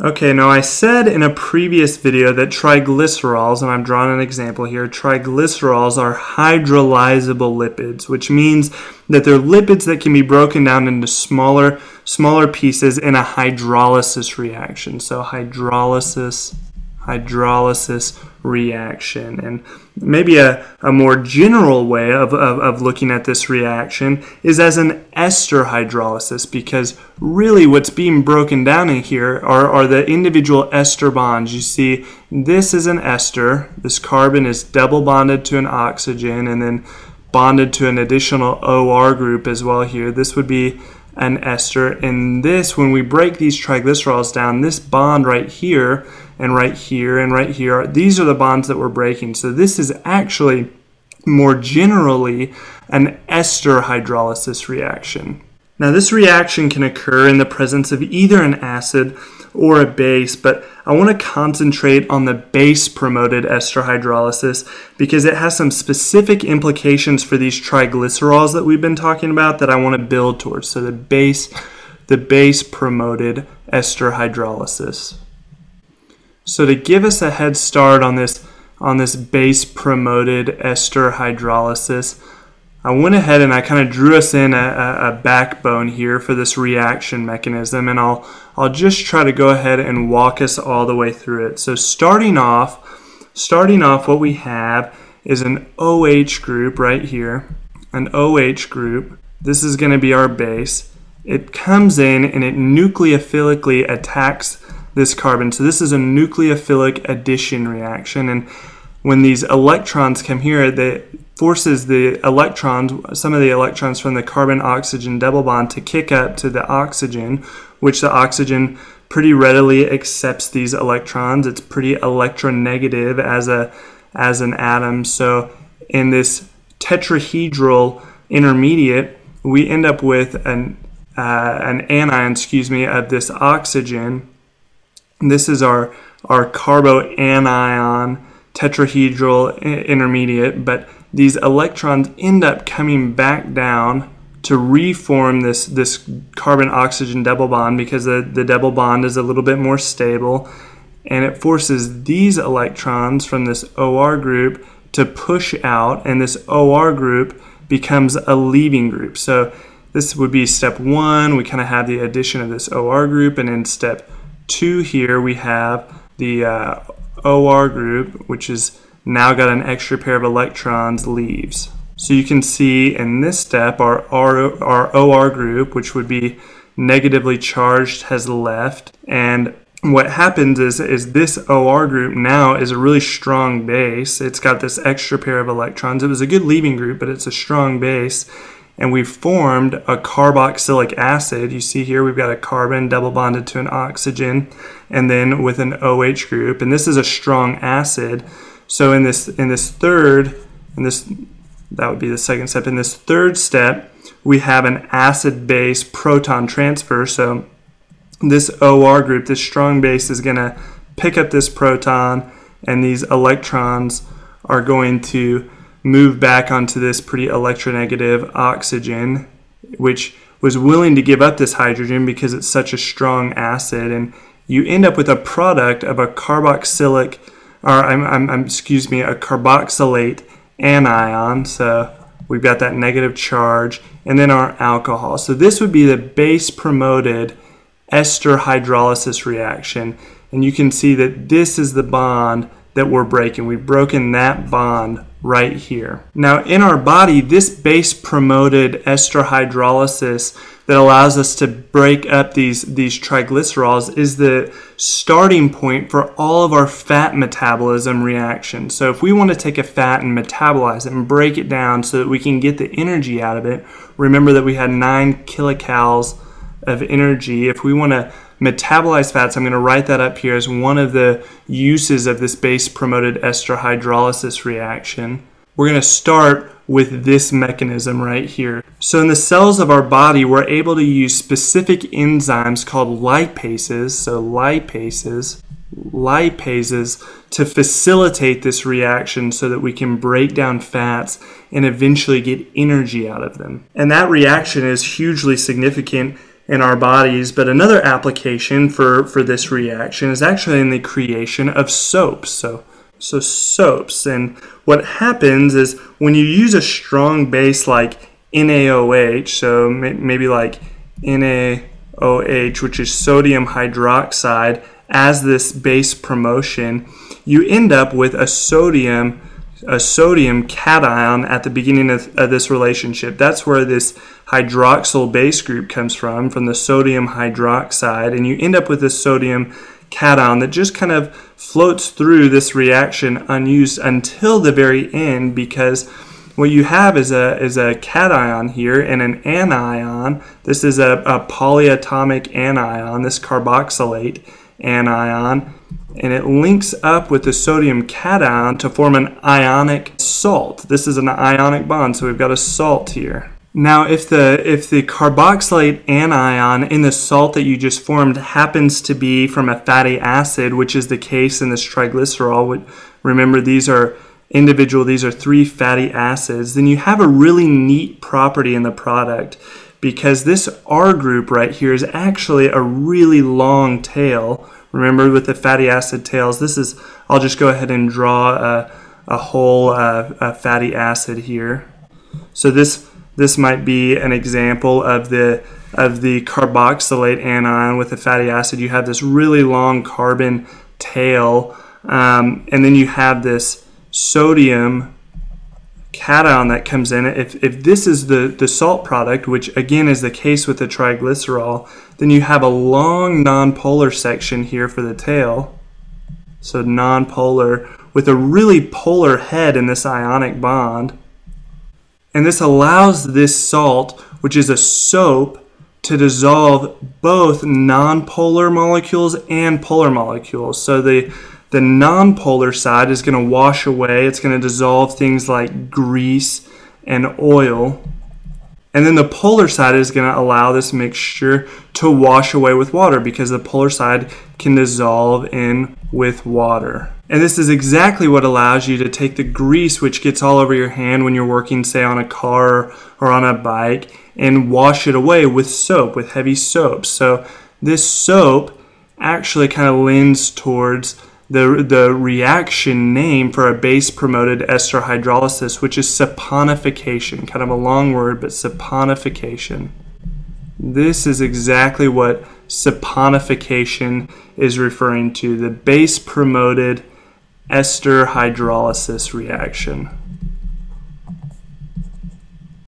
Okay, now I said in a previous video that triglycerols, and I've drawn an example here, triglycerols are hydrolyzable lipids, which means that they're lipids that can be broken down into smaller, smaller pieces in a hydrolysis reaction. So hydrolysis hydrolysis reaction. And maybe a, a more general way of, of, of, looking at this reaction is as an ester hydrolysis because really what's being broken down in here are, are the individual ester bonds. You see, this is an ester. This carbon is double bonded to an oxygen and then bonded to an additional OR group as well here. This would be an ester. And this, when we break these triglycerols down, this bond right here and right here and right here, these are the bonds that we're breaking. So this is actually more generally an ester hydrolysis reaction. Now this reaction can occur in the presence of either an acid or a base, but I want to concentrate on the base promoted ester hydrolysis because it has some specific implications for these triglycerols that we've been talking about that I want to build towards. So the base the base promoted ester hydrolysis. So to give us a head start on this on this base promoted ester hydrolysis, I went ahead and I kind of drew us in a, a, backbone here for this reaction mechanism and I'll, I'll just try to go ahead and walk us all the way through it. So starting off, starting off what we have is an OH group right here, an OH group. This is going to be our base. It comes in and it nucleophilically attacks this carbon. So this is a nucleophilic addition reaction and when these electrons come here, they, forces the electrons, some of the electrons from the carbon-oxygen double bond to kick up to the oxygen, which the oxygen pretty readily accepts these electrons. It's pretty electronegative as a as an atom. So in this tetrahedral intermediate, we end up with an uh, an anion, excuse me, of this oxygen. This is our our carboanion tetrahedral intermediate, but these electrons end up coming back down to reform this, this carbon-oxygen double bond because the, the double bond is a little bit more stable. And it forces these electrons from this OR group to push out and this OR group becomes a leaving group. So this would be step one, we kind of have the addition of this OR group. And in step two here we have the uh, OR group which is now got an extra pair of electrons leaves. So you can see in this step our, our, our OR group, which would be negatively charged, has left. And what happens is, is this OR group now is a really strong base. It's got this extra pair of electrons. It was a good leaving group, but it's a strong base. And we've formed a carboxylic acid. You see here we've got a carbon double bonded to an oxygen and then with an OH group. And this is a strong acid. So in this in this third, in this that would be the second step. In this third step, we have an acid-base proton transfer. So this OR group, this strong base, is going to pick up this proton, and these electrons are going to move back onto this pretty electronegative oxygen, which was willing to give up this hydrogen because it's such a strong acid. And you end up with a product of a carboxylic or I'm, I'm, I'm, excuse me, a carboxylate anion. So we've got that negative charge, and then our alcohol. So this would be the base promoted ester hydrolysis reaction. And you can see that this is the bond that we're breaking. We've broken that bond right here. Now in our body, this base promoted ester hydrolysis that allows us to break up these, these triglycerols is the starting point for all of our fat metabolism reactions. So if we want to take a fat and metabolize it and break it down so that we can get the energy out of it, remember that we had nine kilocalories of energy. If we want to metabolize fats, I'm going to write that up here as one of the uses of this base promoted ester hydrolysis reaction. We're going to start with this mechanism right here. So in the cells of our body, we're able to use specific enzymes called lipases, so lipases, lipases to facilitate this reaction so that we can break down fats and eventually get energy out of them. And that reaction is hugely significant in our bodies. But another application for, for this reaction is actually in the creation of soaps. So, so soaps. And what happens is when you use a strong base like NaOH, so maybe like NaOH, which is sodium hydroxide, as this base promotion, you end up with a sodium a sodium cation at the beginning of, of, this relationship. That's where this hydroxyl base group comes from, from the sodium hydroxide, and you end up with this sodium cation that just kind of floats through this reaction unused until the very end because what you have is a is a cation here and an anion. This is a, a polyatomic anion, this carboxylate anion and it links up with the sodium cation to form an ionic salt. This is an ionic bond, so we've got a salt here. Now, if the if the carboxylate anion in the salt that you just formed happens to be from a fatty acid, which is the case in this triglycerol, remember these are individual, these are three fatty acids, then you have a really neat property in the product because this R group right here is actually a really long tail Remember with the fatty acid tails, this is, I'll just go ahead and draw a, a whole uh, a fatty acid here. So this, this might be an example of the, of the carboxylate anion with a fatty acid. You have this really long carbon tail, um, and then you have this sodium cation that comes in if, if this is the, the salt product, which again is the case with the triglycerol, then you have a long nonpolar section here for the tail. So nonpolar with a really polar head in this ionic bond. And this allows this salt, which is a soap, to dissolve both nonpolar molecules and polar molecules. So the the nonpolar side is going to wash away. It's going to dissolve things like grease and oil. And then the polar side is going to allow this mixture to wash away with water because the polar side can dissolve in with water. And this is exactly what allows you to take the grease which gets all over your hand when you're working say on a car or on a bike and wash it away with soap, with heavy soap. So this soap actually kind of lends towards the, the reaction name for a base promoted ester hydrolysis, which is saponification, kind of a long word, but saponification. This is exactly what saponification is referring to the base promoted ester hydrolysis reaction.